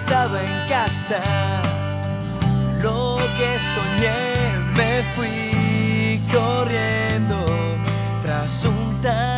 estaba en casa. Lo que soñé me fui corriendo tras un tal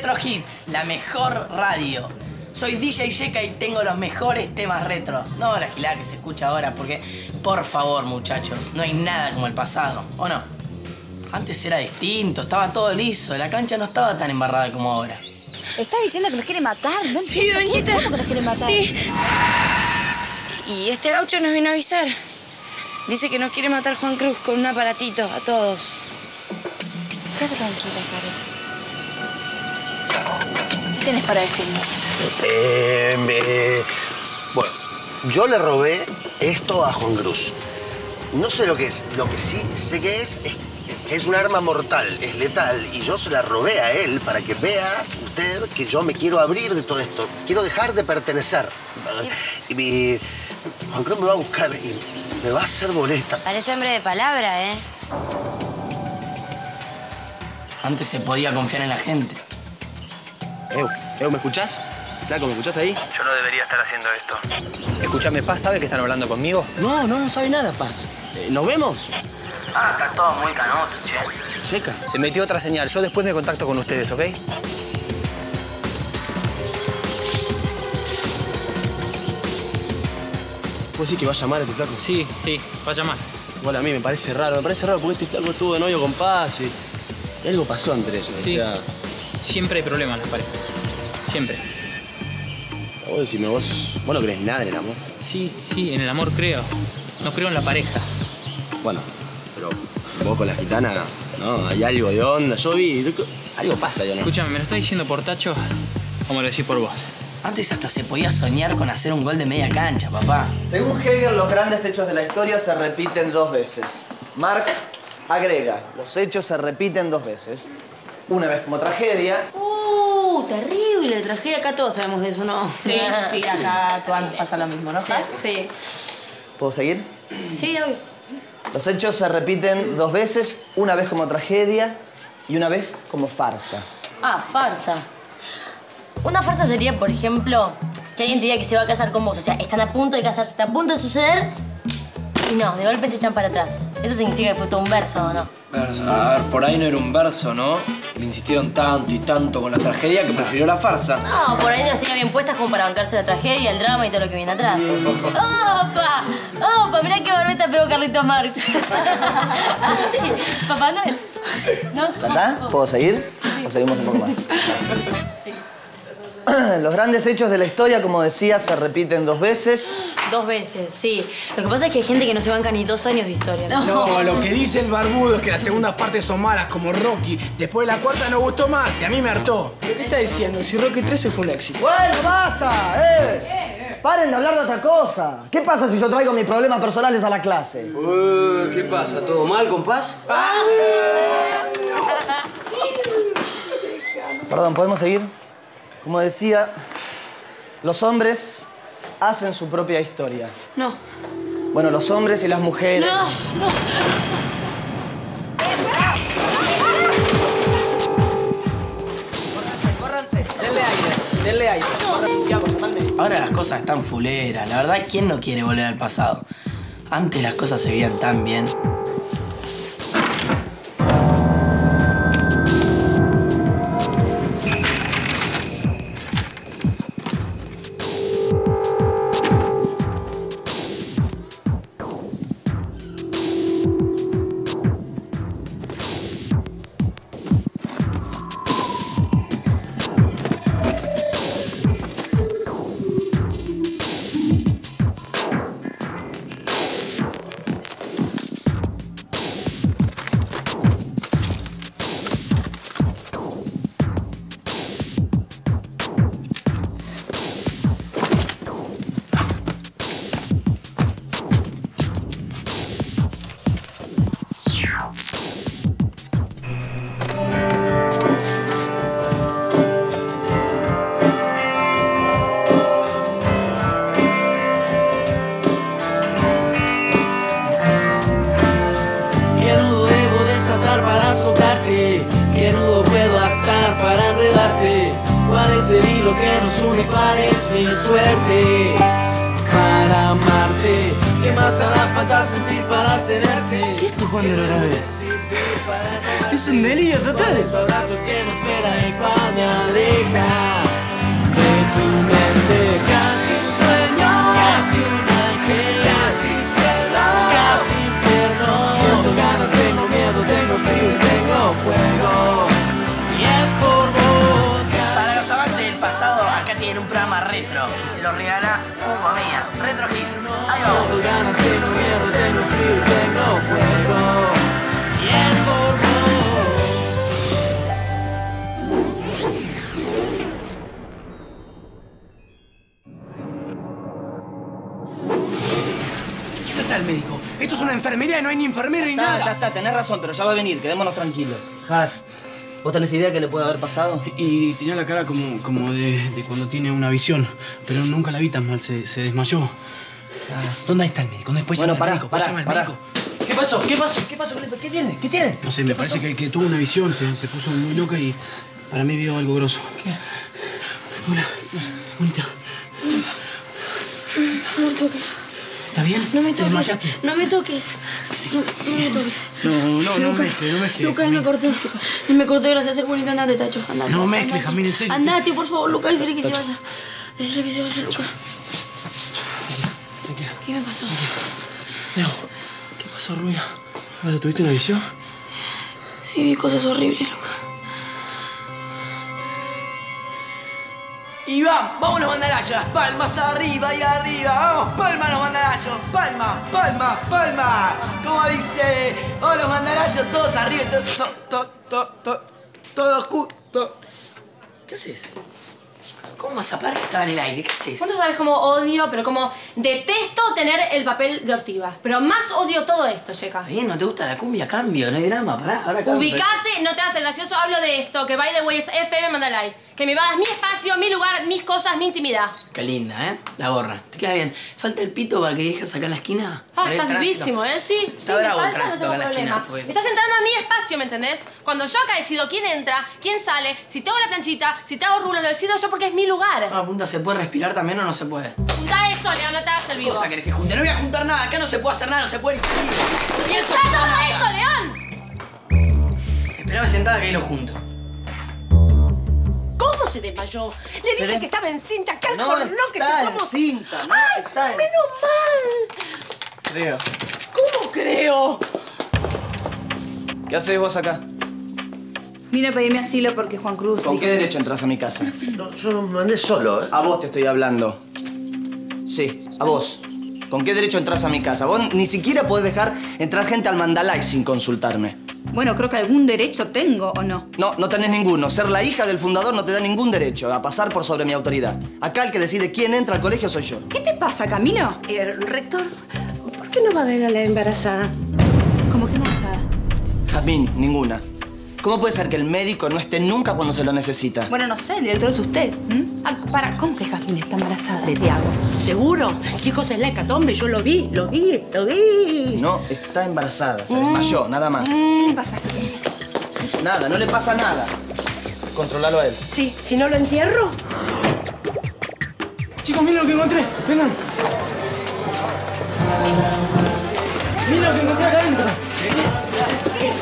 Retro Hits, la mejor radio. Soy DJ Yeka y tengo los mejores temas retro. No la gilada que se escucha ahora, porque, por favor, muchachos, no hay nada como el pasado, ¿o no? Antes era distinto, estaba todo liso, la cancha no estaba tan embarrada como ahora. ¿Estás diciendo que nos quiere matar? No Sí, entiendo. doñita. ¿Cómo que nos quiere matar? Sí. Y este gaucho nos vino a avisar. Dice que nos quiere matar Juan Cruz con un aparatito a todos. Quédate tranquila, Karen. ¿Qué tienes para decirnos? Eh, eh, bueno, yo le robé esto a Juan Cruz. No sé lo que es. Lo que sí sé que es es que es un arma mortal, es letal. Y yo se la robé a él para que vea usted que yo me quiero abrir de todo esto. Quiero dejar de pertenecer. Y mi- Juan Cruz me va a buscar y me va a hacer boleta. Parece hombre de palabra, ¿eh? Antes se podía confiar en la gente. Ew, Ew, ¿me escuchás? Flaco, ¿me escuchás ahí? Yo no debería estar haciendo esto. Escúchame, Paz, ¿sabe que están hablando conmigo? No, no, no sabe nada, Paz. Eh, ¿Nos vemos? Ah, está todo muy canoto, che. Checa. Se metió otra señal. Yo después me contacto con ustedes, ¿ok? ¿Puedo decir que va a llamar a tu flaco? Sí, sí, va a llamar. Bueno, a mí me parece raro, me parece raro porque este flaco estuvo de novio con Paz y... y algo pasó entre ellos. Sí. O sea, Siempre hay problemas en las parejas. Siempre. vos decime, vos, vos no crees nada en el amor. Sí, sí, en el amor creo. No creo en la pareja. Bueno, pero vos con la gitana, ¿no? Hay algo de onda. Yo vi, yo- algo pasa, yo no. Escúchame, ¿me lo estás diciendo por tacho o me lo decís por vos? Antes hasta se podía soñar con hacer un gol de media cancha, papá. Según Hegel, los grandes hechos de la historia se repiten dos veces. Marx agrega, los hechos se repiten dos veces. Una vez como tragedia Uh, terrible. Tragedia. Acá todos sabemos de eso, ¿no? Sí, sí, acá todas nos pasa lo mismo, ¿no? Sí. ¿Puedo seguir? Sí, obvio. Los hechos se repiten dos veces, una vez como tragedia y una vez como farsa. Ah, farsa. Una farsa sería, por ejemplo, que alguien te diga que se va a casar con vos. O sea, están a punto de casarse, está a punto de suceder y no, de golpe se echan para atrás. Eso significa que fue todo un verso, ¿o no? Verso. A ver, por ahí no era un verso, ¿no? Le insistieron tanto y tanto con la tragedia que prefirió la farsa. No, por ahí las tenía bien puestas como para bancarse la tragedia, el drama y todo lo que viene atrás. ¡Opa! ¡Opa! Mirá qué barbeta pegó Carlitos Marx. sí, Papá Noel. ¿No? ¿Ya está? ¿Puedo seguir? ¿O seguimos un poco más? Los grandes hechos de la historia, como decía, se repiten dos veces. Dos veces, sí. Lo que pasa es que hay gente que no se banca ni dos años de historia. ¿no? No, lo que dice el barbudo es que las segundas partes son malas, como Rocky. Después de la cuarta no gustó más y a mí me hartó. ¿Qué está diciendo? Si Rocky 13 fue un éxito. Bueno, basta, ¿eh? Paren de hablar de otra cosa. ¿Qué pasa si yo traigo mis problemas personales a la clase? ¿Qué pasa? ¿Todo mal, compás? Perdón, ¿podemos seguir? Como decía, los hombres hacen su propia historia. No. Bueno, los hombres y las mujeres. No, no. Córranse, denle aire, denle aire. Ahora las cosas están fuleras. La verdad, ¿quién no quiere volver al pasado? Antes las cosas se veían tan bien. Ni cuál es mi suerte para amarte. ¿Qué más hará falta sentir para tenerte? ¿Y esto cuándo lo grabé? Es un delirio total. Tu abrazo que me espera y cual me aleja de tu mente. Casi un sueño, casi un ángel, casi cielo, casi infierno. Siento ganas, tengo miedo, tengo frío y tengo fuego. Y es por los amantes del pasado, acá tienen un programa retro y se lo regala Hugo Mía, Retro Hits. Ahí vamos. ganas, tengo miedo, tengo frío y tengo fuego. Y es por vos. ¿Dónde está el médico? Esto es una enfermería y no hay ni enfermera ni nada. ya está, tenés razón, pero ya va a venir, quedémonos tranquilos. Has, ¿vos tenés idea que le puede haber pasado? Y tenía la cara como, como de, de cuando tiene una visión, pero nunca la vi tan mal, se, se desmayó. ¿Dónde está el médico? Después Bueno, pará, médico, pará, pará. médico. ¿Qué pasó? ¿Qué pasó? ¿Qué pasó? ¿Qué tiene? ¿Qué tiene? No sé, me parece que, que tuvo una visión, se, se puso muy loca y para mí vio algo grosso. ¿Qué? Hola, bonita. No. ¿Está bien? No me ¿Te toques. No me toques. No, no me toques. No, no, no Luca, mezcle, no mezcle. Lucas me cortó. Me cortó, gracias a ser bonito. Andate, tacho. Andate. No mezcle. Jamín, en serio. Andate, por favor, Lucas. Decirle que se vaya. Decirle que se vaya, Lucas. ¿Qué me pasó? Leo, ¿qué pasó, Rubia? ¿Tuviste una visión? Sí, vi cosas horribles, Lucas. Y vamos, vámonos mandalayos. Palmas arriba y arriba. Vamos, palmas los mandalayos. Palmas, palmas, palmas. Como dice, vamos los mandalayos, todos arriba. to- to- to- to- to- Todos juntos. ¿Qué haces? ¿Cómo vas a parar que estaba en el aire? ¿Qué haces? Vos no sabés cómo odio, pero como detesto tener el papel de ortiva. Pero más odio todo esto, Checa. Bien, ¿no te gusta la cumbia? Cambio, no hay drama. Pará, ahora cambio. Ubicate, no te hagas el gracioso, hablo de esto, que by the way es FM Mandalay. Que me vas mi espacio, mi lugar, mis cosas, mi intimidad. Qué linda, ¿eh? La gorra. Te queda bien. ¿Falta el pito para que dejes acá en la esquina? Ah, tránsito. vivísimo, ¿eh? Sí, sí, Está me bravo el no tránsito tengo acá en la esquina. porque- Estás entrando a mi espacio, ¿me entendés? Cuando yo acá decido quién entra, quién sale, si te hago la planchita, si te hago rulos, lo decido yo porque es mi lugar. Ah, punta, ¿se puede respirar también o no se puede? Junta eso, León, no te hagas el ¿Qué vivo. cosa querés que junte? No voy a juntar nada. Acá no se puede hacer nada, no se puede salir. ¡Está todo esto, León! Esperame sentada que ahí lo junto. ¿Cómo se desmayó? Le dije de- que estaba encinta, que al No que está somos... encinta, no ¡Ay, está menos mal! Creo. ¿Cómo creo? ¿Qué haces vos acá? Vine a pedirme asilo porque Juan Cruz ¿Con dijo qué derecho entras a mi casa? No, yo no me andé solo, ¿eh? A vos te estoy hablando. Sí, a vos. ¿Con qué derecho entras a mi casa? Vos ni siquiera podés dejar entrar gente al Mandalay sin consultarme. Bueno, creo que algún derecho tengo, ¿o no? No, no tenés ninguno. Ser la hija del fundador no te da ningún derecho a pasar por sobre mi autoridad. Acá el que decide quién entra al colegio soy yo. ¿Qué te pasa, Camilo? Eh, rector, ¿por qué no va a ver a la embarazada? ¿Cómo que embarazada? Jazmín, ninguna. ¿Cómo puede ser que el médico no esté nunca cuando se lo necesita? Bueno, no sé, el director es usted. Ah, para, ¿cómo que Jasmine está embarazada? De Tiago. ¿Seguro? Chicos, es la hecatombe, yo lo vi, lo vi, lo vi. No, está embarazada. Se desmayó, nada más. ¿Qué le pasa? Nada, no le pasa nada. Controlalo a él. Sí, si no lo entierro. Chicos, miren lo que encontré. Vengan. Miren lo que encontré acá adentro.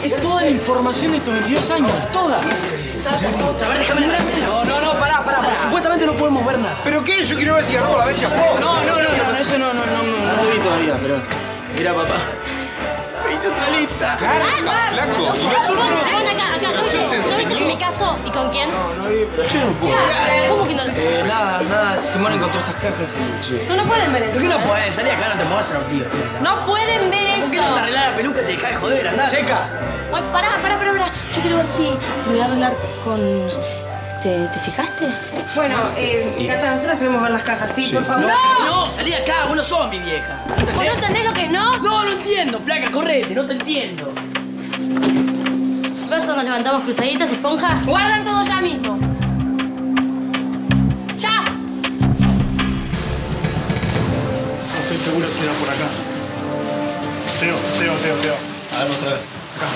Es, toda la información de estos 22 años, toda. A ver, déjame ver. No, no, no, pará, pará, pará. Supuestamente no podemos ver nada. ¿Pero qué? Yo quiero ver si agarramos la becha. No, no, no, no, no, eso no, no, no, no, no lo vi todavía, pero. Mira, papá. Me hizo solista. Flaco, Ven acá, acá. ¿No viste, ¿No viste si me caso? ¿Y con quién? No vi, pero yo no puedo. ¿Cómo que no? Eh, nada, nada. Simón encontró estas cajas y. No, no pueden ver eso. ¿Por qué no podés? Salí acá, no te pongas el ortigo. No pueden ver ¿Por qué eso. no te arreglás la peluca y te dejás de joder? Andá. ¡Checa! Ay, pará, pará, pará, pará. Yo quiero ver si, si me voy a arreglar con... ¿Te, ¿te fijaste? Bueno, eh, Cata, nosotros queremos ver las cajas, ¿sí? Por favor. No, no, salí acá, vos no sos mi vieja. ¿No ¿Vos no entendés? entendés lo que es no? No, no entiendo, flaca, correte, no te entiendo. ¿Qué pasó? ¿Nos levantamos cruzaditas, esponja? Guardan todo ya mismo. ¡Ya! No estoy seguro si era por acá. Teo, Teo, Teo, Teo. A ver, otra vez. Acá.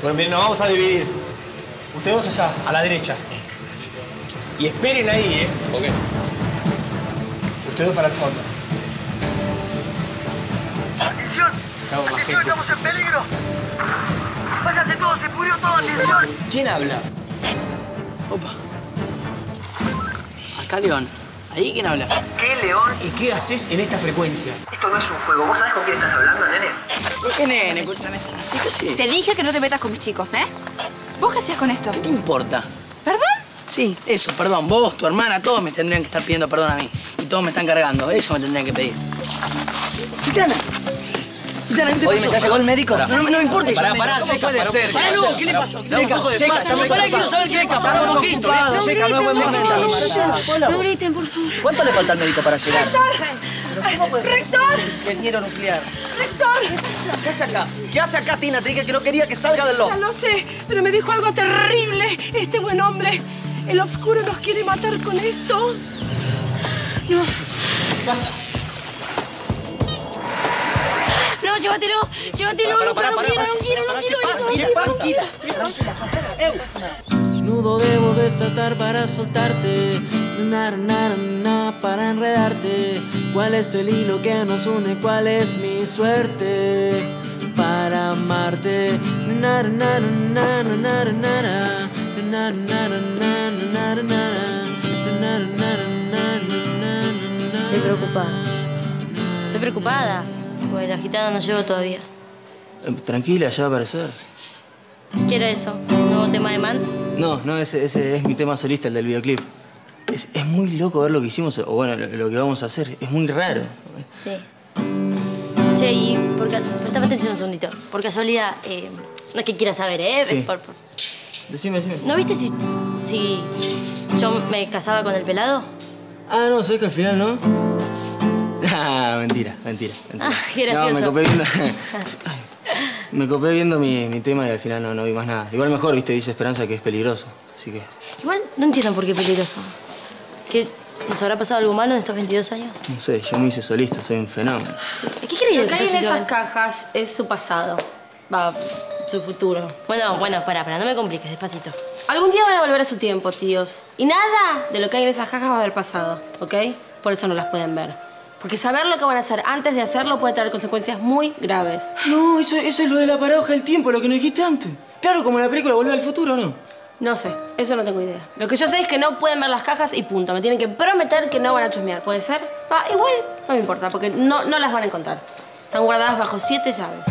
Bueno, miren, nos vamos a dividir. Ustedes dos allá, a la derecha. Y esperen ahí, ¿eh? Ok. Ustedes para el fondo. ¡Atención! Estamos ¡Atención, estamos en peligro! ¡Váyanse todos, se pudrió todo! ¡Atención! ¿Quién habla? Acá León. ¿Ahí quién habla? ¿Qué, León? ¿Y qué haces en esta frecuencia? Esto no es un juego. ¿Vos sabés con quién estás hablando, nene? ¿Qué nene? Escúchame. ¿Qué haces? Te dije que no te metas con mis chicos, ¿eh? ¿Vos qué hacías con esto? ¿Qué te importa? ¿Perdón? Sí, eso, perdón. Vos, tu hermana, todos me tendrían que estar pidiendo perdón a mí. Y todos me están cargando. Eso me tendrían que pedir. Gitana. Gitana, ¿qué te Oye, pasó? ¿ya llegó el médico? No, no, no me importa. Pará, ¿cómo pará, puede Seca, ser? pará, Pará, no, ¿qué le pasó? Seca, un poco de Seca, estamos Pará, quiero saber qué Seca, pasó. pará un poquito, ¿eh? Seca, no por aumentado. favor. No griten, por favor. ¿Cuánto le falta al médico para llegar? ¡Rector! Ingeniero nuclear. ¡Rector! ¿Qué hace acá? ¿Qué hace acá, Tina? Te dije que no quería que salga del Ya loft. lo sé, pero me dijo algo terrible. Este buen hombre. El oscuro nos quiere matar con esto. No. No, llévatelo, llévatelo, no, no quiero, no quiero, no quiero eso. Nudo debo desatar para soltarte, para enredarte. ¿Cuál es el hilo que nos une? ¿Cuál es mi suerte para amarte? Estoy preocupada. Estoy preocupada. Pues la gitana no llegó todavía. Tranquila, ya va a aparecer. Quiero eso. ¿Nuevo tema de man? No, no, ese es mi tema solista, el del videoclip. Es, es muy loco ver lo que hicimos, o bueno, lo, lo que vamos a hacer. Es muy raro. Sí. Che, y por prestame atención un segundito. Por casualidad, eh, no es que quiera saber, ¿eh? Sí. Por- por- Decime, decime. ¿No viste si, si yo me casaba con el pelado? Ah, no, ¿sabes que al final no? Ah, mentira, mentira, mentira. Ah, gracioso. No, me copé viendo... Me copé viendo mi, mi tema y al final no, no vi más nada. Igual mejor, viste, dice Esperanza que es peligroso. Así que, Igual no entiendo por qué peligroso. ¿Qué, ¿Nos habrá pasado algo malo en estos 22 años? no sé, yo me hice solista, soy un fenómeno. ¿Qué crees Lo que hay en esas cajas es su pasado. Va, su futuro. Bueno, bueno, para, para, no me compliques, despacito. Algún día van a volver a su tiempo, tíos. Y nada de lo que hay en esas cajas va a haber pasado, ¿ok? Por eso no las pueden ver. Porque saber lo que van a hacer antes de hacerlo puede traer consecuencias muy graves. No, eso, eso es lo de la paradoja del tiempo, lo que nos dijiste antes. Claro, como la película Volver al Futuro, ¿no? No sé, eso no tengo idea. Lo que yo sé es que no pueden ver las cajas y punto. Me tienen que prometer que no van a chusmear. ¿Puede ser? Ah, igual no me importa, porque no, no las van a encontrar. Están guardadas bajo siete llaves.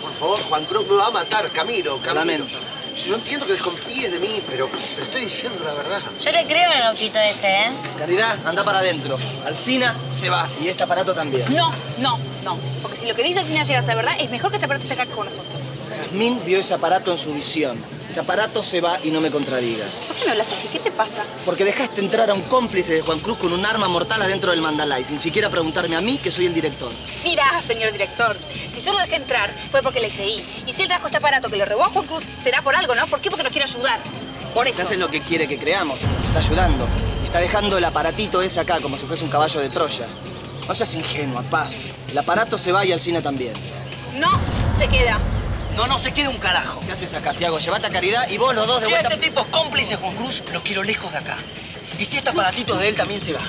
Por favor, Juan Cruz me va a matar. Camilo, Camilo. Lamento. Yo entiendo que desconfíes de mí, pero, pero estoy diciendo la verdad. Yo le creo en el autito ese, ¿eh? Caridad, anda para adentro. Alcina se va y este aparato también. No, no, no. Porque si lo que dice Alcina llega a ser verdad, es mejor que este aparato esté acá con nosotros. Jazmín vio ese aparato en su visión. Ese aparato se va y no me contradigas. ¿Por qué me hablas así? ¿Qué te pasa? Porque dejaste entrar a un cómplice de Juan Cruz con un arma mortal adentro del Mandalay, sin siquiera preguntarme a mí, que soy el director. Mira, señor director, si yo lo dejé entrar fue porque le creí. Y si él trajo este aparato que le robó a Juan Cruz, será por algo, ¿no? ¿Por qué? Porque nos quiere ayudar. Por eso. Se hace lo que quiere que creamos, nos está ayudando. Está dejando el aparatito ese acá como si fuese un caballo de Troya. No seas ingenua, paz. El aparato se va y Alcina también. No, se queda. No, no se quede un carajo. ¿Qué haces acá, Tiago? Llevate a Caridad y vos los dos de Si vuelta... este tipo es cómplice Juan Cruz, lo quiero lejos de acá. Y si este aparatito es de él, también se va.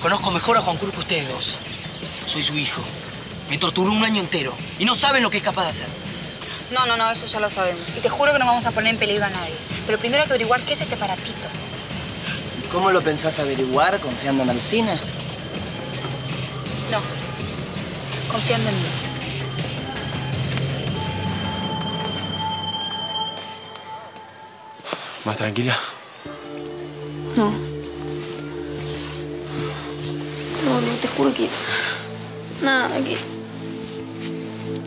Conozco mejor a Juan Cruz que ustedes dos. Soy su hijo. Me torturó un año entero. Y no saben lo que es capaz de hacer. No, no, no, eso ya lo sabemos. Y te juro que no vamos a poner en peligro a nadie. Pero primero hay que averiguar qué es este aparatito. ¿Cómo lo pensás averiguar confiando en Alcina? No. Confiando en mí. ¿Más tranquila? No. No, no, te juro que. Nada, que.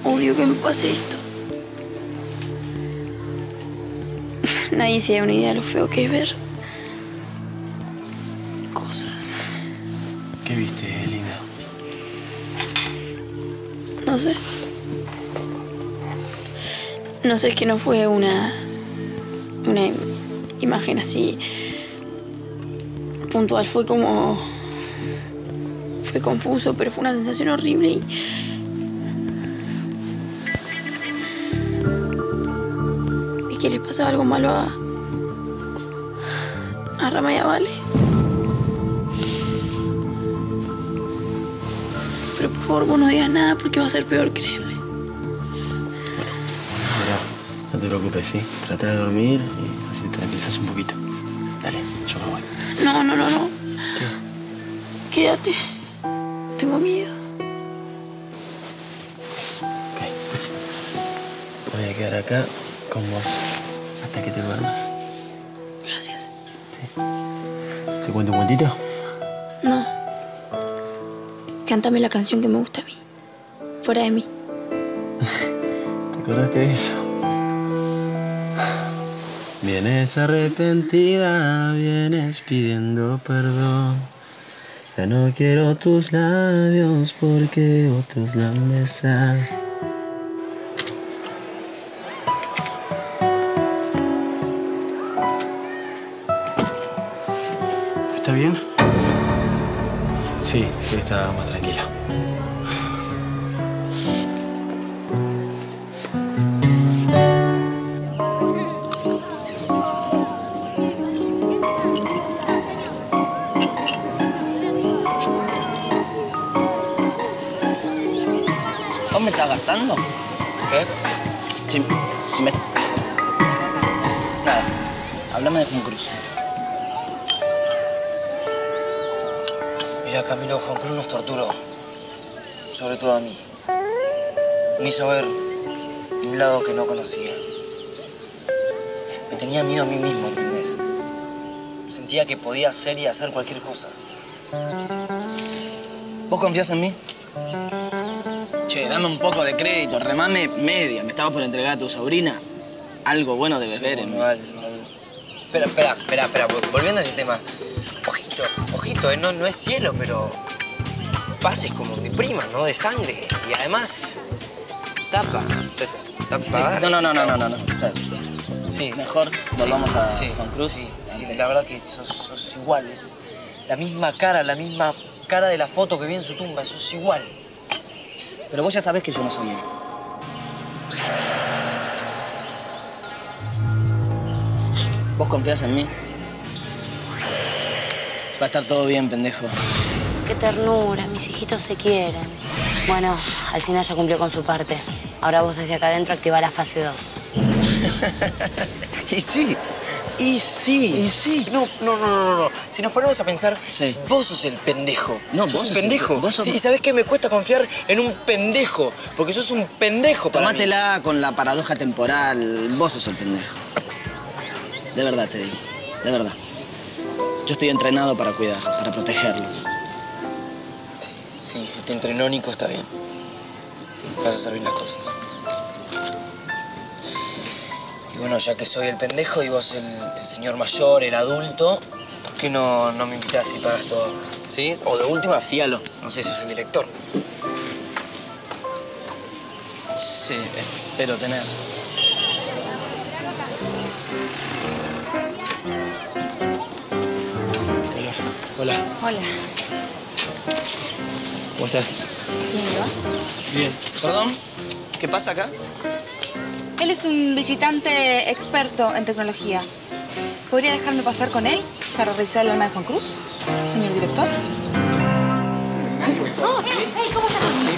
Odio que me pase esto. Nadie se da una idea de lo feo que es ver. Cosas. ¿Qué viste, linda? No sé. No sé, es que no fue una. una imagen así. puntual. Fue como. fue confuso, pero fue una sensación horrible y. y que les pasaba algo malo a. a Rama Vale. Pero por favor, vos no digas nada porque va a ser peor, créeme. Te preocupes, ¿sí? Trata de dormir y así te tranquilizas un poquito. Dale, yo me voy. No, no, no, no. Quédate. Tengo miedo. Voy a quedar acá con vos hasta que te duermas. Gracias. ¿Te cuento un cuentito? No. Cántame la canción que me gusta a mí. Fuera de mí. ¿Te acordaste de eso? Vienes arrepentida, vienes pidiendo perdón. Ya no quiero tus labios porque otros la han besado. ¿Está bien? Sí, sí, está más tranquila. Nada. Háblame de Juan Cruz. Mira, Camilo, Juan Cruz nos torturó. Sobre todo a mí. Me hizo ver un lado que no conocía. Me tenía miedo a mí mismo, ¿entendés? Sentía que podía hacer y hacer cualquier cosa. ¿Vos confías en mí? Dame un poco de crédito, remame media. Me estaba por entregar a tu sobrina. Algo bueno en Mal, mal. Espera, espera, espera, espera. vol- Volviendo a ese tema. Ojito, ojito, eh, no, no es cielo, pero... Pases como mi prima, ¿no? De sangre. Y además... Tapa. Tapa. No, no, no, no, no, no. no. O sea, Sí. mejor volvamos a sí, Juan Cruz. Sí, sí, la verdad que sos, sos iguales. La misma cara, la misma cara de la foto que vi en su tumba, sos igual. Pero vos ya sabés que yo no soy él. ¿Vos confías en mí? Va a estar todo bien, pendejo. Qué ternura, mis hijitos se quieren. Bueno, Alcina ya cumplió con su parte. Ahora vos desde acá adentro activa la fase 2. y sí, y sí. Y sí. No, no, no, no, no. Si nos ponemos a pensar, vos sos el pendejo. No, sos vos un sos el- pendejo. vos sos- Sí, y sabés qué me cuesta confiar en un pendejo, porque sos un pendejo para mí. Tomátela con la paradoja temporal. Vos sos el pendejo. De verdad te digo. De verdad. Yo estoy entrenado para cuidar, para protegerlos. Sí, si te entrenó Nico está bien. Vas a bien las cosas. Y bueno, ya que soy el pendejo y vos el, el señor mayor, el adulto, ¿por qué no, no me invitás y pagas todo? ¿Sí? O de última, fíalo. No sé si sos el director. Sí, espero tener. Hola, Hola. ¿cómo estás? ¿Bien, y vos? Bien. ¿Perdón? ¿Qué pasa acá? Él es un visitante experto en tecnología. ¿Podría dejarme pasar con él para revisar el alma de Juan Cruz, señor director?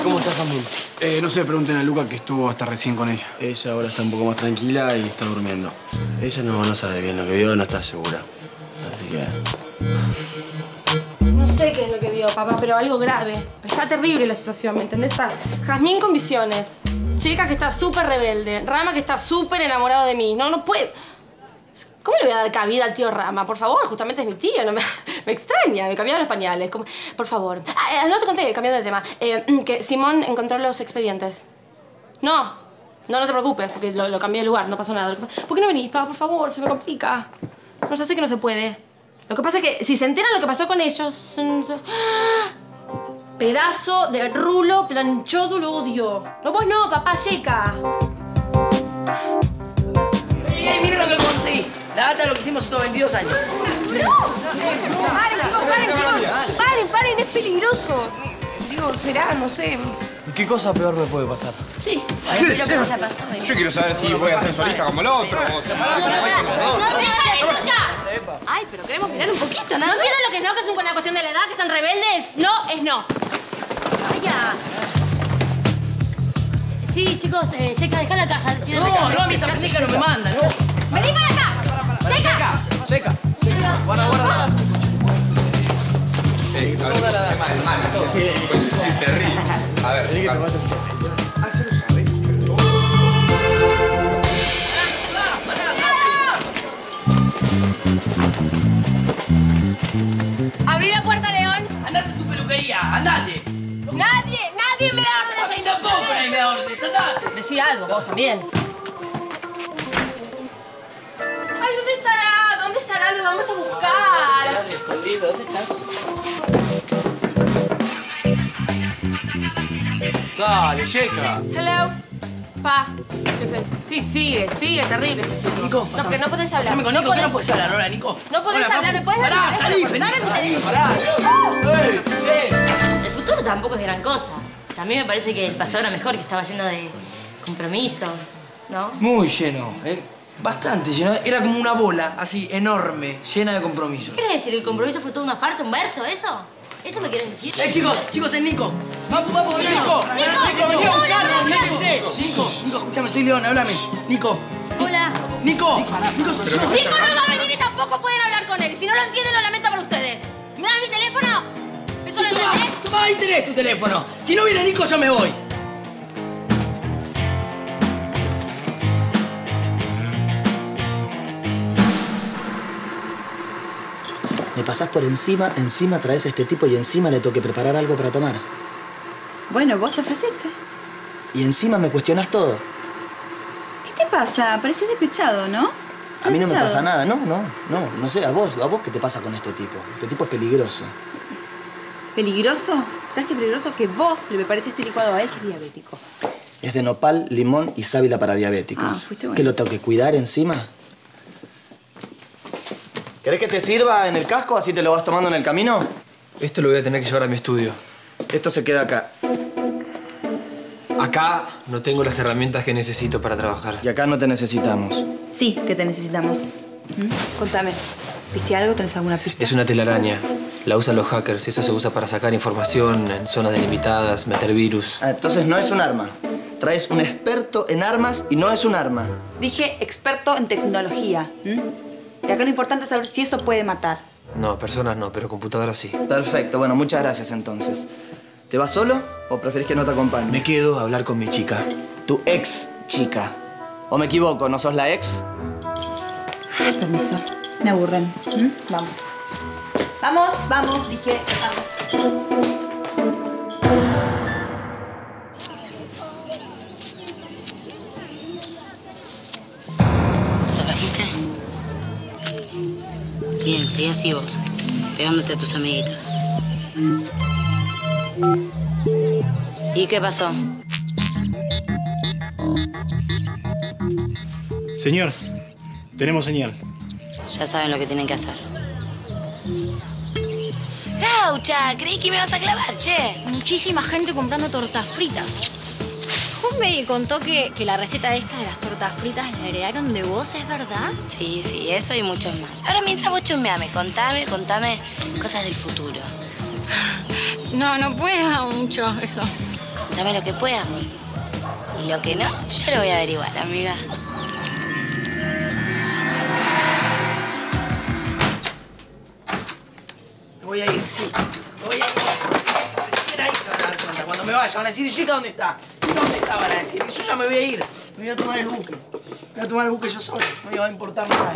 ¿Cómo estás, Jamón? Eh, no sé, pregunten a Luca que estuvo hasta recién con ella. Ella ahora está un poco más tranquila y está durmiendo. Ella no, no sabe bien lo que vio, no está segura. Así que... No sé qué es lo que vio, papá, pero algo grave. Está terrible la situación, ¿me entendés? Está Jazmín con visiones. Chica que está súper rebelde. Rama que está súper enamorado de mí. No, no puede. ¿Cómo le voy a dar cabida al tío Rama? Por favor, justamente es mi tío. No me, me extraña. Me cambiaron los pañales. Por favor. Ah, eh, no te conté, cambiando de tema. Eh, que Simón encontró los expedientes. No. No, no te preocupes, porque lo, lo cambié de lugar. No pasó nada. ¿Por qué no venís, papá? Por favor, se me complica. No, ya sé que no se puede. Lo que pasa es que si se enteran lo que pasó con ellos... mm, Pedazo de rulo planchado lo odio. No, vos no, papá, seca. La data de lo que hicimos estos 22 años. Paren, chicos, paren, chicos. Paren, paren, es peligroso. Digo, será, no sé. ¿Y qué cosa peor me puede pasar? Sí. ¿qué nos ha pasado? Yo quiero saber si voy a ser solista como el otro. o si- Ay, pero queremos mirar un poquito, ¿no? ¿No entienden lo que es no? Que es una cuestión de la edad, que están rebeldes. No, es no. Vaya. Sí, chicos, eh, Checa, dejá la caja. No, no, a mí esta seca no me manda, no. ¡Vení para acá! ¡Checa! Checa. Guarda, guarda. Eh, a ver, del mal. Es terrible. A ver, Hans. ¡Abrí la puerta, León! ¡Andate a tu peluquería! ¡Andate! ¡Nadie, nadie me da órdenes ahí! Tampoco nadie me da órdenes, andate. Decí algo, vos también. Ay, ¿dónde estará? ¿Dónde estará? Lo vamos a buscar. Escondido, ¿dónde estás? Dale, Checa. Hello. Pa. ¿Qué es eso? Sí, sigue, sigue, terrible este chico. Nico, no, que no podés hablar. Con no Nico, que podés, no puedes hablar ahora, Nico. no podés Hola, hablar, papu. ¿me puedes Pará, dar salí, pará, teléfono. pará. Ey, che. El futuro tampoco es gran cosa. O sea, a mí me parece que el pasado era mejor, que estaba lleno de compromisos, ¿no? Muy lleno, ¿eh? Bastante lleno. Era como una bola, así, enorme, llena de compromisos. ¿Qué quieres decir? ¿El compromiso fue toda una farsa, un verso, eso? ¿Eso me quieres decir? Eh, chicos, chicos, es Nico. Vamos, vamos, Nico, Nico. Nico, Nico, vení a métese. Nico, Nico, escúchame, soy León, háblame. Nico. Hola. Nico, Nico, soy yo. Nico no va a venir y tampoco pueden hablar con él. Si no lo entienden, lo lamento por ustedes. ¿Me dan mi teléfono? ¿Eso lo entendés? toma, ahí tenés tu teléfono. Si no viene Nico, yo me voy. Pasás por encima, encima traes a este tipo y encima le tengo que preparar algo para tomar. Bueno, vos te ofreciste. Y encima me cuestionás todo. ¿Qué te pasa? Pareces despechado, ¿no? A mí no me pasa nada, no, no, no, no sé, a vos, a vos qué te pasa con este tipo. Este tipo es peligroso. ¿Peligroso? ¿Sabes qué peligroso? Que vos le prepares este licuado a él que es diabético. Es de nopal, limón y sábila para diabéticos. Ah, fuiste bueno. ¿Qué lo tengo que cuidar encima? ¿Querés que te sirva en el casco así te lo vas tomando en el camino? Esto lo voy a tener que llevar a mi estudio. Esto se queda acá. Acá no tengo las herramientas que necesito para trabajar. Y acá no te necesitamos. Sí, que te necesitamos. ¿Mm? Contame. ¿Viste algo? ¿Tenés alguna pista? Es una telaraña. La usan los hackers. Eso se usa para sacar información en zonas delimitadas, meter virus. Ah, entonces no es un arma. Traes un experto en armas y no es un arma. Dije experto en tecnología. Y acá lo importante es saber si eso puede matar. No, personas no, pero computadoras sí. Perfecto, bueno, muchas gracias entonces. ¿Te vas solo o preferís que no te acompañe? Me quedo a hablar con mi chica. Tu ex chica. ¿O me equivoco? ¿No sos la ex? Permiso. Me aburren. ¿m? Vamos. Vamos, vamos, dije. Vamos. Bien, seguí así vos, pegándote a tus amiguitos. ¿Y qué pasó? Señor, tenemos señal. Ya saben lo que tienen que hacer. Gaucha, creí que me vas a clavar, che. Muchísima gente comprando tortas fritas. Juan me contó que, que la receta esta de las tortas fritas la heredaron de vos, ¿es verdad? Sí, sí, eso y muchos más. Ahora mientras vos chusmeame, contame, contame cosas del futuro. No, no puedo mucho eso. Contame lo que puedas vos. Y lo que no, yo lo voy a averiguar, amiga. Me voy a ir, sí. Me voy a ir. Recién ahí se van a dar cuenta. Cuando me vaya van a decir, ¿Chica dónde está? ¿Y dónde está? Van a decir. Y yo ya me voy a ir. Me voy a tomar el buque. Me voy a tomar el buque yo solo. No me va a importar nada.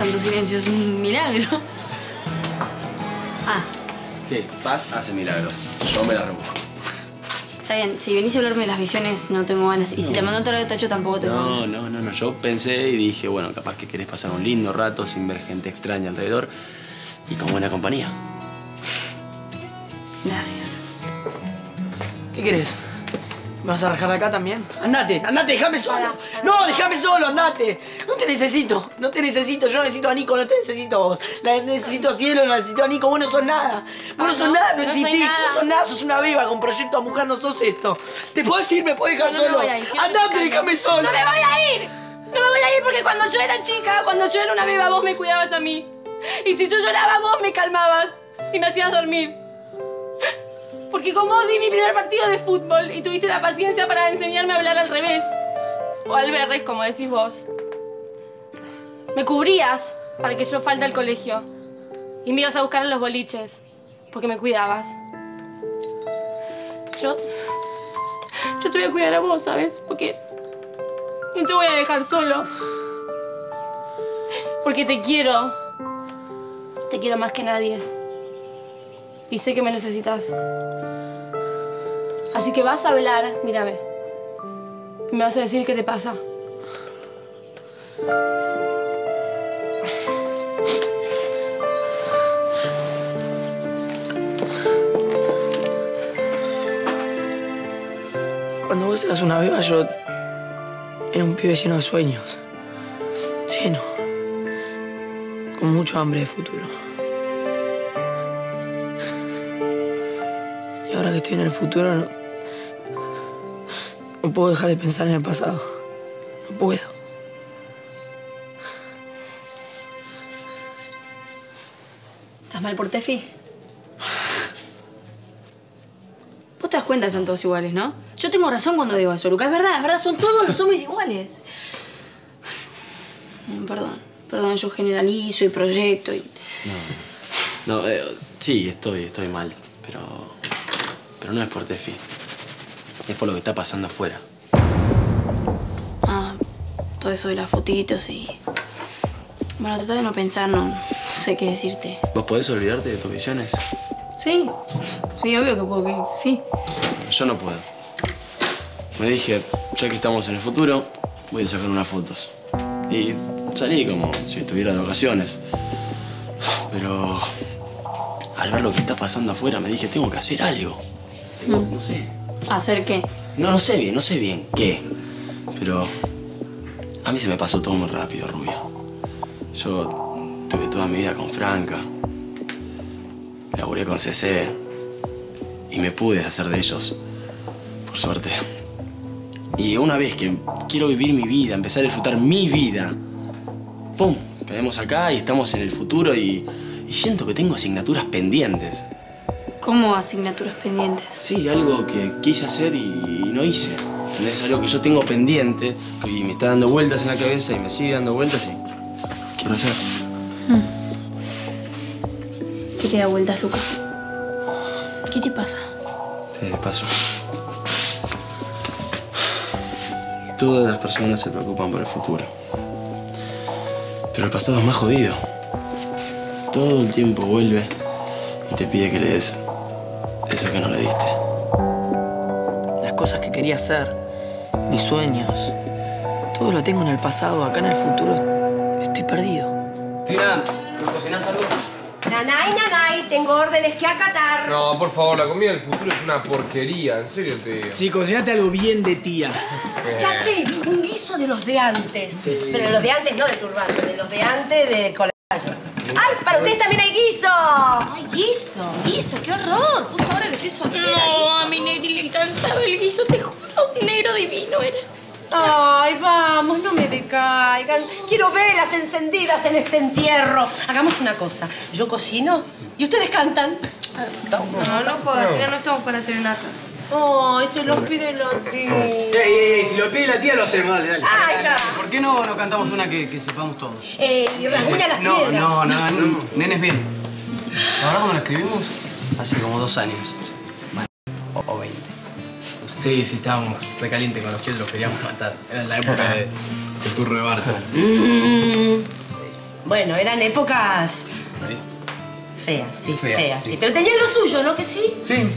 Tanto silencio, es un milagro. Ah, Sí, Paz hace milagros. Yo me la remuevo. está bien. Si venís a hablarme de las visiones, no tengo ganas. Y si te mando un tarot de tacho, tampoco tengo No, ganas. no, no, no. Yo pensé y dije, bueno, capaz que querés pasar un lindo rato sin ver gente extraña alrededor y con buena compañía. Gracias. ¿Qué querés? ¿Me vas a rajar de acá también? Andate, andate, déjame solo. No, déjame solo, andate. No te necesito, no te necesito. Yo necesito a Nico, no te necesito a vos. Necesito a Cielo, no necesito a Nico. Vos no sos nada. Vos no Ah, sos no, nada, no, no existís. No sos nada, sos una beba con proyecto a mujer, no sos esto. ¿Te podés ir? ¿Me podés dejar No, no solo? Andate, déjame solo. ¡No me voy a ir! No me voy a ir porque cuando yo era chica, cuando yo era una beba, vos me cuidabas a mí. Y si yo lloraba, vos me calmabas y me hacías dormir. Porque con vos vi mi primer partido de fútbol y tuviste la paciencia para enseñarme a hablar al revés. O al berres, como decís vos. Me cubrías para que yo falte al colegio. Y me ibas a buscar en los boliches. Porque me cuidabas. Yo. Yo te voy a cuidar a vos, ¿sabes? Porque. No te voy a dejar solo. Porque te quiero. Te quiero más que nadie. Y sé que me necesitas. Así que vas a hablar, mírame. Y me vas a decir qué te pasa. Cuando vos eras una beba, yo era un pibe lleno de sueños. Lleno. Con mucho hambre de futuro. Ahora que estoy en el futuro, no, no puedo dejar de pensar en el pasado. No puedo. ¿Estás mal por Tefi? Vos te das cuenta que son todos iguales, ¿no? Yo tengo razón cuando digo eso, Luca. Es verdad, es verdad, son todos los hombres iguales. Mm, Perdón, perdón, yo generalizo y proyecto y... No, eh, sí, estoy, estoy mal, pero. No es por Tefi. Es por lo que está pasando afuera. Ah, todo eso de las fotitos y... Bueno, trata de no pensar, no, no sé qué decirte. ¿Vos podés olvidarte de tus visiones? Sí, sí, obvio que puedo, que sí. Yo no puedo. Me dije, ya que estamos en el futuro, voy a sacar unas fotos. Y salí como si estuviera de vacaciones. Pero al ver lo que está pasando afuera, me dije, tengo que hacer algo. Tengo- no sé. ¿Hacer qué? No, no sé bien, no sé bien qué. Pero a mí se me pasó todo muy rápido, Rubia. Yo tuve toda mi vida con Franca. Laburé con CC. Y me pude deshacer de ellos. Por suerte. Y una vez que quiero vivir mi vida, empezar a disfrutar mi vida, ¡pum! Caemos acá y estamos en el futuro y, y siento que tengo asignaturas pendientes. ¿Cómo asignaturas pendientes? Sí, algo que quise hacer y, y no hice. Es algo que yo tengo pendiente y me está dando vueltas en la cabeza y me sigue dando vueltas y quiero hacer. ¿Qué te da vueltas, Luca? ¿Qué te pasa? Te paso. Todas las personas se preocupan por el futuro. Pero el pasado es más jodido. Todo el tiempo vuelve y te pide que le des eso que no le diste. Las cosas que quería hacer, mis sueños, todo lo tengo en el pasado. Acá en el futuro estoy perdido. Tina, ¿me cocinás algo? Nanay, nanay, tengo órdenes que acatar. No, por favor, la comida del futuro es una porquería, en serio te digo. Sí, cocinate algo bien de tía. Ya sé, un guiso de los de antes. Pero de los de antes no de turbante, de los de antes de colegio. ¡Ay, para ustedes también hay guiso! Ay, guiso, guiso, qué horror. Justo ahora que estoy soltera. No, guiso. a mi Negri le encantaba el guiso, te juro. Un negro divino era. Ay, vamos, no me decaigan. Quiero velas encendidas en este entierro. Hagamos una cosa. Yo cocino y ustedes cantan. No, final no estamos para serenatas. Ay, se los pide la Ey, tía. ey, ey, si lo pide la tía, lo hacemos, dale, dale. Ahí está. ¿Por qué no, no cantamos una que, que sepamos todos? Eh, y rasguña las no, piedras. no, no, no, nenes bien. ¿Ahora cuando la escribimos? Hace como dos años. Sí, sí, estábamos recalientes con los chetos, los queríamos matar. Era la época de, turro de Barto. Mm. Bueno, eran épocas feas, sí, Feas, feas, sí. sí. Pero tenían lo suyo, ¿no que sí? Sí.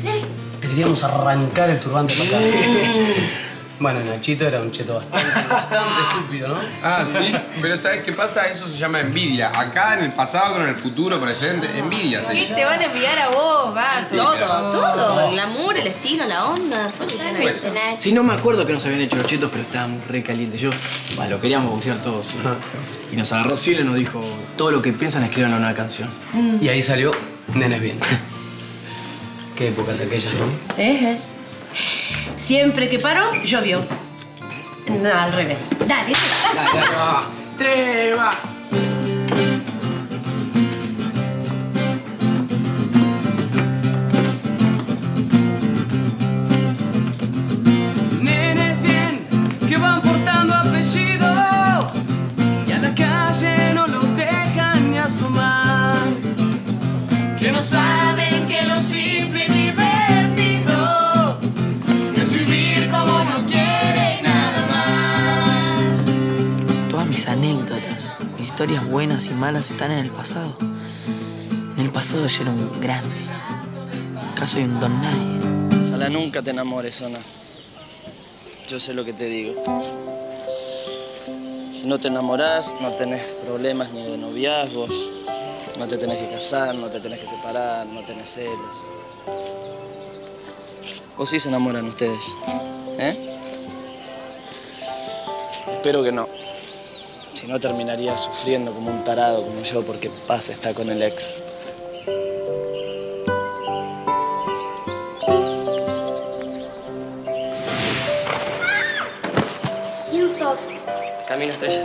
Deberíamos arrancar el turbante para acá. Mm. Bueno, Nachito era un cheto bastante, bastante estúpido, ¿no? Ah, sí. Pero ¿sabes qué pasa? Eso se llama envidia. Acá en el pasado, en el futuro, presente, envidia se ¿Qué te van a enviar a vos, gato? Todo, todo. El amor, el estilo, la onda, todo lo que tiene ahí. Sí, no me acuerdo que nos habían hecho los chetos, pero estábamos re calientes. Yo, bah, lo queríamos boxear todos. Y nos agarró Cielo y nos dijo, todo lo que piensan escriban una canción. Y ahí salió Nenes Bien. Qué épocas aquellas, ¿no? Eh, eh. Siempre que paro, llovió. No, al revés. Dale, dale. ¡Tres, va! Nenes anécdotas, mis historias buenas y malas están en el pasado. En el pasado yo era un grande. Acá soy un don nadie. Ojalá nunca te enamores, Ona. Yo sé lo que te digo. Si no te enamorás, no tenés problemas ni de noviazgos, no te tenés que casar, no te tenés que separar, no tenés celos. ¿O sí se enamoran ustedes? ¿Eh? Espero que no. Si no, terminaría sufriendo como un tarado como yo porque Paz está con el ex. ¿Quién sos? Camino Estrella.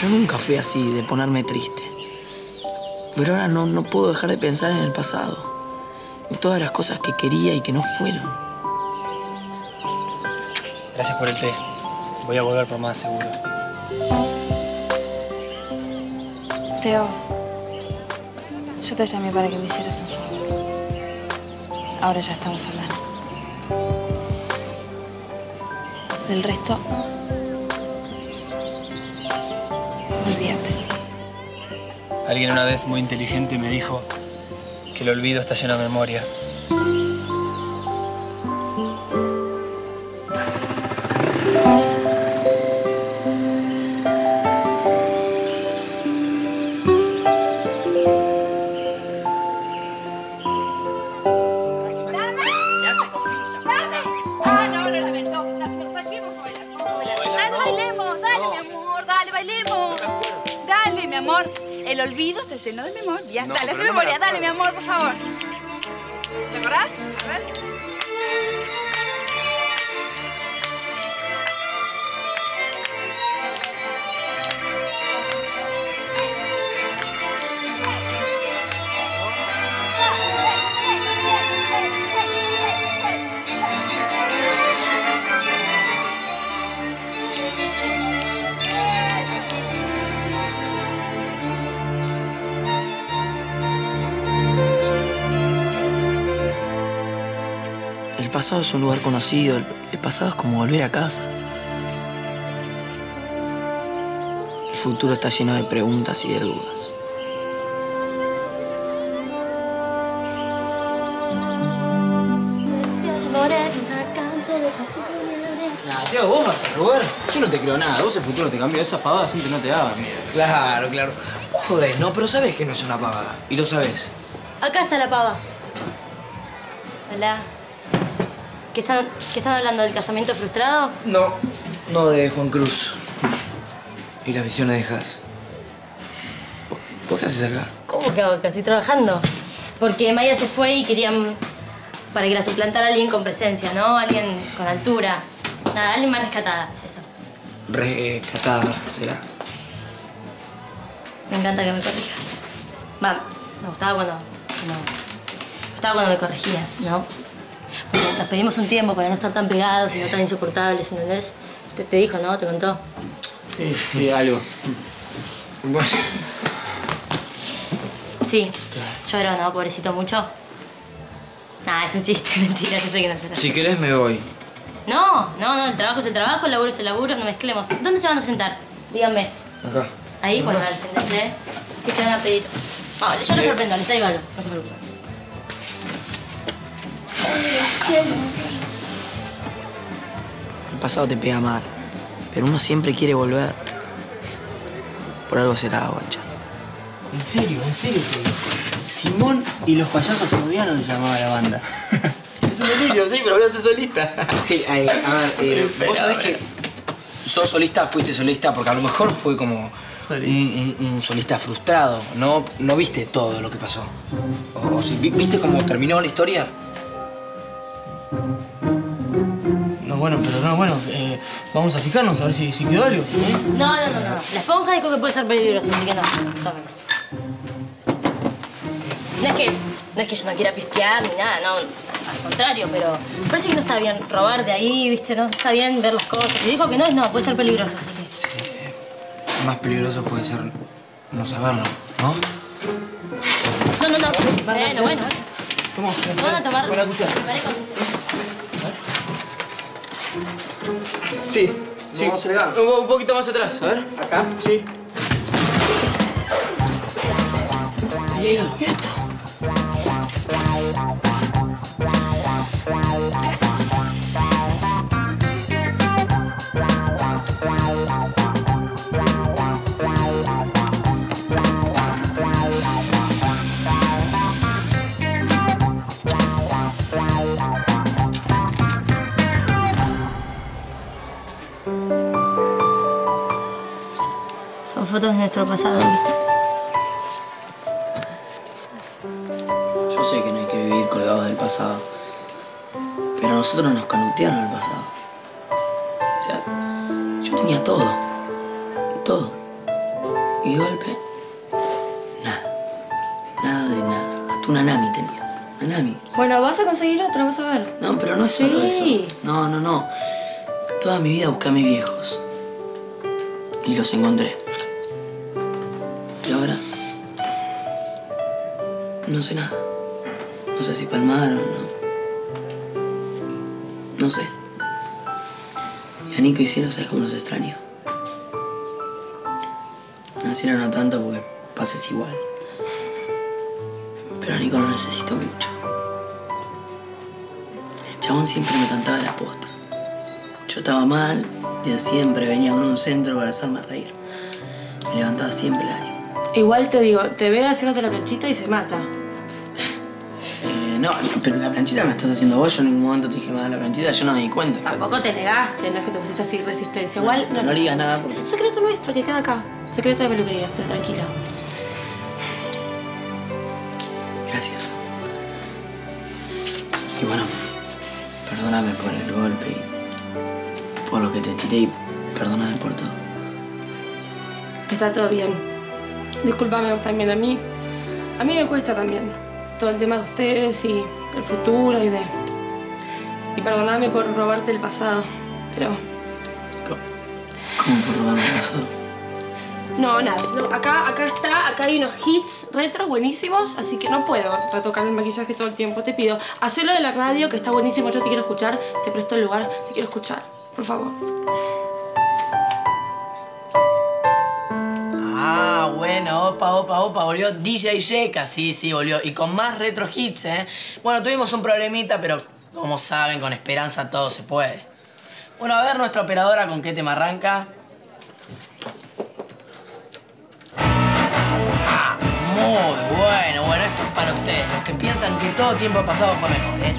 Yo nunca fui así, de ponerme triste. Pero ahora no, no puedo dejar de pensar en el pasado. En todas las cosas que quería y que no fueron. Gracias por el té. Voy a volver por más seguro. Teo, yo te llamé para que me hicieras un favor. Ahora ya estamos hablando. Del resto, olvídate. Alguien una vez muy inteligente me dijo que el olvido está lleno de memoria. Bailemos. Dale, mi amor. Dale, bailemos. Dale, mi amor. El olvido está lleno de memoria. No, dale, me memoria. la Dale, mi amor, por favor. ¿Te acordás? A ver. Pasado es un lugar conocido, el, el pasado es como volver a casa. El futuro está lleno de preguntas y de dudas. Nah, tío, vos vas a robar. Yo no te creo nada. Vos el futuro te cambió. Esas pavadas siempre no te daban. Claro, claro. Vos jodés, ¿no? Pero sabés que no es una pavada. Y lo sabés. Acá está la pava. Hola. ¿Qué están, ¿Qué están hablando del casamiento frustrado? No, no de Juan Cruz. Y las visiones de Haas. ¿Vos- ¿Vos qué haces acá? ¿Cómo que hago? Que estoy trabajando. Porque Maya se fue y querían para que la suplantara alguien con presencia, ¿no? Alguien con altura. Nada, alguien más rescatada. Eso. Rescatada, será. Me encanta que me corrijas. Va, me gustaba cuando. cuando- me gustaba cuando me corregías, ¿no? Nos pedimos un tiempo para no estar tan pegados y no tan insoportables, ¿entendés? Te, te dijo, ¿no? Te contó. Sí, sí, algo. Bueno. Sí, lloró, ¿no? Pobrecito mucho. Ah, es un chiste, mentira, yo sé que no lloras. Si querés me voy. No, no, no, el trabajo es el trabajo, el laburo es el laburo, no mezclemos. ¿Dónde se van a sentar? Díganme. Acá. Ahí, bueno, al sentarse, ¿qué se van a pedir? Vamos, yo lo sorprendo, les traigo algo, no se preocupen. El pasado te pega mal, pero uno siempre quiere volver. Por algo será, guancha. En serio, en serio te digo. Simón y los payasos freudianos se llamaba la banda. es un delirio, sí, pero voy a ser solista. Sí, eh, a ver, eh, vos sabés que sos solista, fuiste solista, porque a lo mejor fue como un, un- un solista frustrado. No, no viste todo lo que pasó. O, o si viste cómo terminó la historia. No, bueno, pero no, bueno, eh, vamos a fijarnos a ver si, si quedó algo. ¿eh? No, no, no, no. La esponja dijo que puede ser peligroso, así que no. Tomen. No es que, no es que yo no quiera pispear ni nada, no. Al contrario, pero me parece que no está bien robar de ahí, ¿viste? No está bien ver las cosas. Si dijo que no es no, puede ser peligroso, así que. Más peligroso puede ser no saberlo, ¿no? No, no, no. Bueno, bueno. ¿Cómo? ¿No van a tomar? Con la cuchara. Sí, sí. Un, un poquito más atrás, a ver. ¿Acá? Sí. Ahí hay algo nuestro pasado, ¿viste? Yo sé que no hay que vivir colgados del pasado. Pero a nosotros nos canutearon el pasado. O sea, yo tenía todo. Todo. Y de golpe, nada. Nada de nada. Hasta una Nami tenía. Una Nami. Bueno, vas a conseguir otra, vas a ver. No, pero no es solo Sí. eso. No, no, no. Toda mi vida busqué a mis viejos. Y los encontré. Ahora. No sé nada. No sé si palmaron, no. No sé. Y a Nico y Cielo, ¿sabes cómo los extraño? A Cielo no tanto porque pases igual. Pero a Nico lo necesito mucho. El chabón siempre me cantaba la posta. Yo estaba mal y siempre venía con un centro para hacerme reír. Me levantaba siempre el ánimo. Igual te digo, te ve haciéndote la planchita y se mata. Eh, no, pero la planchita me estás haciendo vos. Yo en ningún momento te dije, más la planchita, yo no me di cuenta. Tampoco te negaste, no es que te pusiste así resistencia. Igual, No, no digas nada porque Es un secreto nuestro que queda acá. Secreto de peluquería, pero tranquila. Gracias. Y bueno, perdóname por el golpe y por lo que te tiré y perdóname por todo. Está todo bien. Discúlpame vos también a mí. A mí me cuesta también todo el tema de ustedes y el futuro y de... Y perdonadme por robarte el pasado, pero... ¿Cómo por robarme el pasado? No, nada. No, acá, acá está, acá hay unos hits retros buenísimos, así que no puedo retocar el maquillaje todo el tiempo. Te pido, hacelo de la radio, que está buenísimo, yo te quiero escuchar, te presto el lugar, te quiero escuchar. Por favor. Ah, bueno, opa, opa, opa, volvió DJ Yeka, sí, sí, volvió. Y con más retro hits, ¿eh? Bueno, tuvimos un problemita, pero como saben, con esperanza todo se puede. Bueno, a ver nuestra operadora con qué tema arranca. Ah, muy bueno, bueno, esto es para ustedes, los que piensan que todo tiempo pasado fue mejor, ¿eh?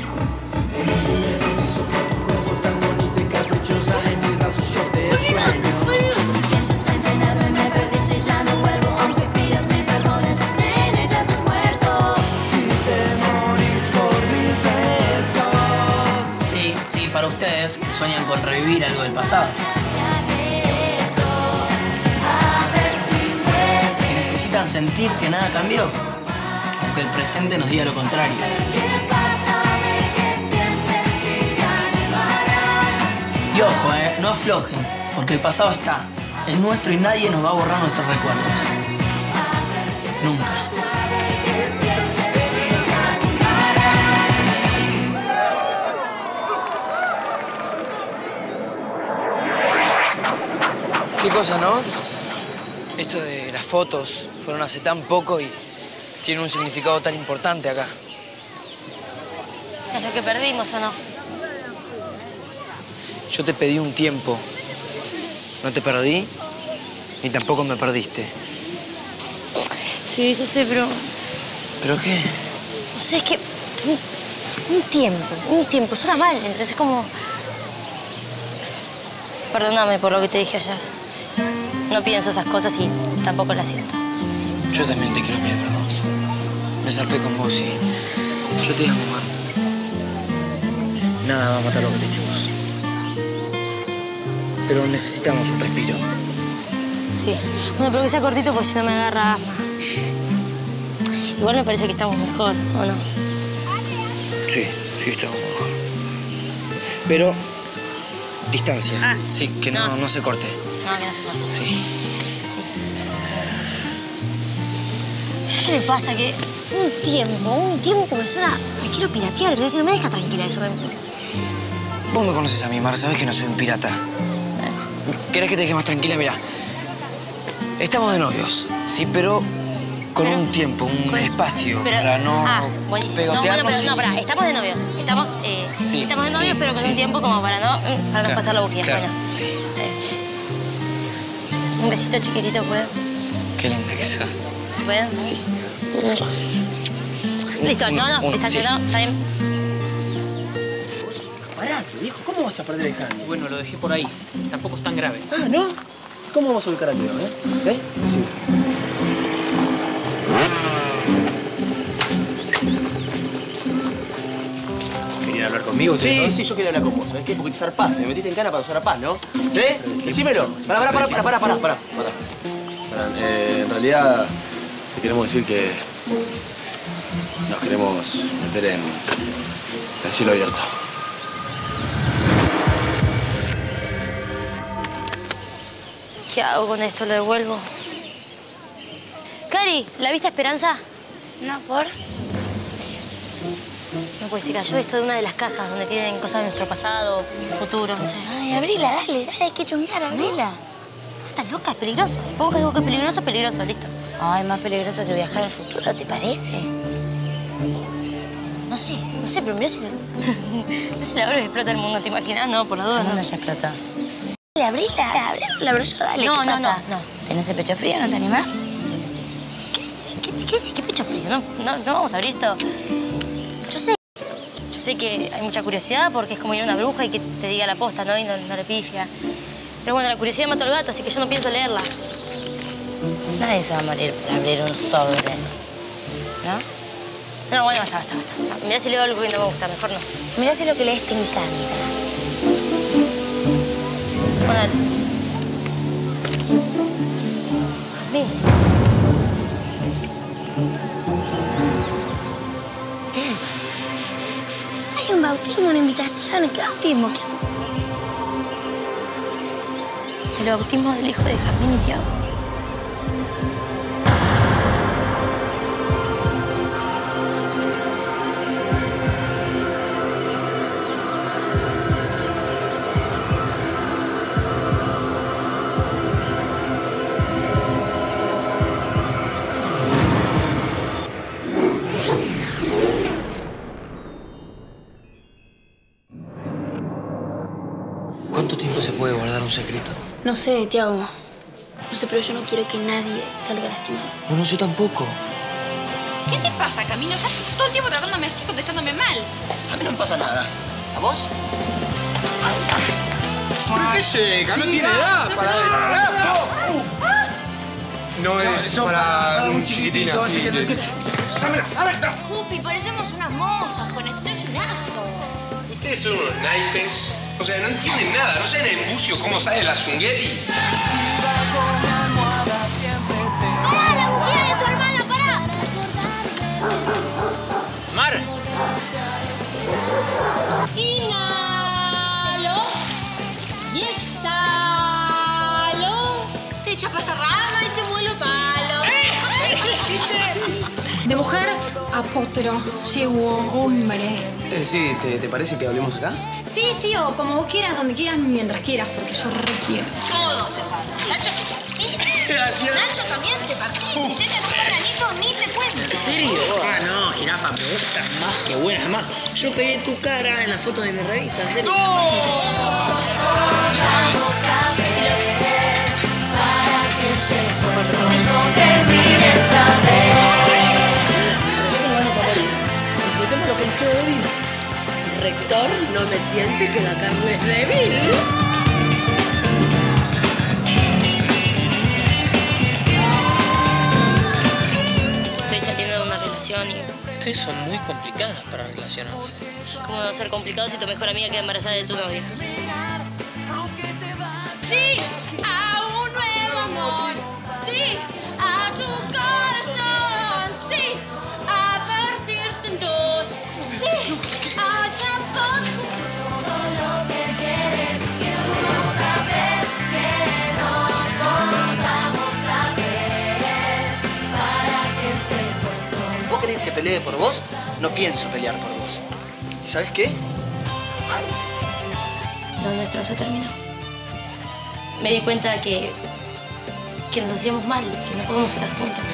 Sueñan con revivir algo del pasado. Que necesitan sentir que nada cambió, aunque el presente nos diga lo contrario. Y ojo, eh, no aflojen, porque el pasado está, es nuestro y nadie nos va a borrar nuestros recuerdos. Cosa, ¿no? Esto de las fotos fueron hace tan poco y tienen un significado tan importante acá. Es lo que perdimos, ¿o no? Yo te pedí un tiempo. No te perdí, ni tampoco me perdiste. Sí, yo sé, pero... ¿Pero qué? No sé, es que... Un, un tiempo, un tiempo. Suena mal, entonces es como... Perdóname por lo que te dije ayer. No pienso esas cosas y tampoco las siento. Yo también te quiero pedir perdón. Me zarpé con vos y yo te amo, Mar. Nada va a matar lo que tenemos. Pero necesitamos un respiro. Sí. Bueno, pero que sea cortito porque si no me agarra asma. Igual me parece que estamos mejor, ¿o no? Sí, sí estamos mejor. Pero distancia. Ah, sí, que no, no. no se corte. No, que no se corta. Sí. Sí. ¿Sabes qué me pasa? Que un tiempo, un tiempo me suena... Me quiero piratear, que no me deja tranquila eso. Me... Vos me conoces a mí, Mar, sabés que no soy un pirata. ¿Querés que te deje más tranquila? Mira, estamos de novios, sí, pero con un tiempo, un espacio Pero- para no ah, buenísimo. No, bueno, pero no, pará, estamos de novios. Estamos, eh, Sí, estamos de sí, novios, pero con sí. un tiempo como para no, mm, para no Claro, pasar la boquilla. claro, Bueno, eh, un besito chiquitito, ¿puedo? Qué linda que sos. ¿Se puede? Sí. Listo, no, no, Un- está sí. no, está bien. Parate, viejo, ¿cómo vas a perder el handle? Bueno, lo dejé por ahí. Tampoco es tan grave. Ah, ¿no? ¿Cómo vamos a ubicar a Teo, eh? ¿Eh? Decime. Conmigo? Sí, sí, yo quería hablar con vos. ¿Sabes qué? Porque te zarpaste, me metiste en cana para usar a paz, ¿no? ¿Eh? Decímelo. Pará, pará, pará, pará, pará, pará, pará. Pará, eh, en realidad te queremos decir que nos queremos meter en el cielo abierto. ¿Qué hago con esto? ¿Lo devuelvo? Cari, ¿la viste Esperanza? No, ¿por? No, pues se cayó esto de una de las cajas donde tienen cosas de nuestro pasado, futuro, no sé. Ay, abrila, dale, dale, hay que chungar, abrila. Estás loca, es peligroso. Pongo que digo que es peligroso, es peligroso, listo. Ay, más peligroso que viajar al futuro, ¿te parece? No sé, no sé, pero mirá si... no sé la que explota el mundo, ¿te imaginas? No, por la duda, El no. ya explotó. Dale, abrila, abrila, la abro yo, dale, No, ¿qué no, pasa? no, no. ¿Tenés el pecho frío, no te animás? ¿Qué, qué, qué, qué pecho frío? No, no, no vamos a abrir esto. Yo sé, sé que hay mucha curiosidad porque es como ir a una bruja y que te diga la posta, ¿no? Y no, le pifia. Pero bueno, la curiosidad mata al gato, así que yo no pienso leerla. Nadie se va a morir por abrir un sobre. ¿No? No, bueno, basta, basta, basta. Mirá si leo algo que no me gusta, mejor no. Mirá si lo que lees te encanta. Bueno, dale. Un bautismo, una invitación. ¿Qué bautismo? ¿Qué... El bautismo del hijo de Jazmín y Tiago. No sé, Tiago. No sé, pero yo no quiero que nadie salga lastimado. Bueno, yo tampoco. ¿Qué te pasa, Camino? Estás todo el tiempo tratándome así, contestándome mal. A mí no me pasa nada. ¿A vos? ¿Pero qué llega? No tiene edad para No es para un chiquitín así. Jupi, parecemos unas monjas con esto. Esto es un asco. Ustedes son unos naipes. O sea, no entienden nada. No saben en bucio cómo sale la zungueri. ¡Pará, la de tu hermana, pará! ¡Mar! Inhalo y exhalo. Te chapas a rama y te muelo palo. De mujer a potro, llevo, hombre. Eh, sí, ¿te, ¿te parece que hablemos acá? Sí, sí, o como vos quieras, donde quieras, mientras quieras, porque yo requiero. Todos se van. gracias. Nacho también te partís. Si llega el granito, ni te cuento. ¿En serio? Ah, no, jirafa, pero vos estás más que buena. Además, yo pegué tu cara en la foto de mi revista, en serio. Ya de vida. Rector, no me tiente que la carne es débil. Estoy saliendo de una relación y Ustedes son muy complicadas para relacionarse. ¿cómo va a ser complicado si tu mejor amiga queda embarazada de tu novio? Sí, por vos? No pienso pelear por vos. ¿Y sabes qué? Lo nuestro se terminó. Me di cuenta que, que nos hacíamos mal, que no podemos estar juntos.